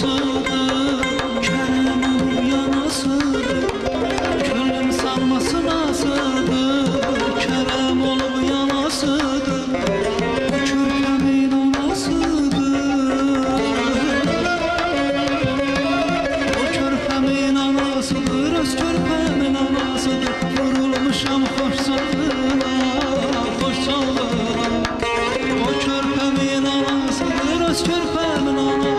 nasıldı, Kerem Rüya sanması nasıldı, Kerem olup ya nasıldı Uçurken o nasıldı O körpemin anasıdır, öz körpemin anasıdır. Vurulmuşam hoş sırtına, O körpemin anasıdır, öz körpemin anasıdır.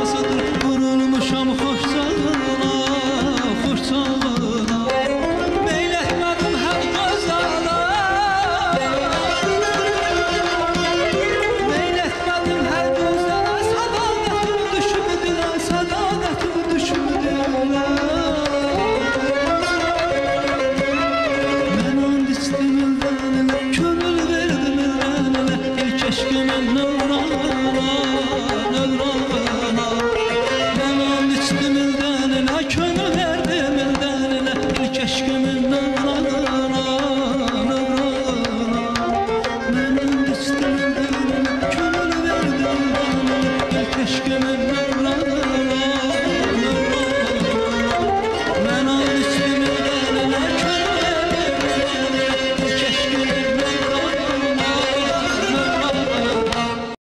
من الرحمن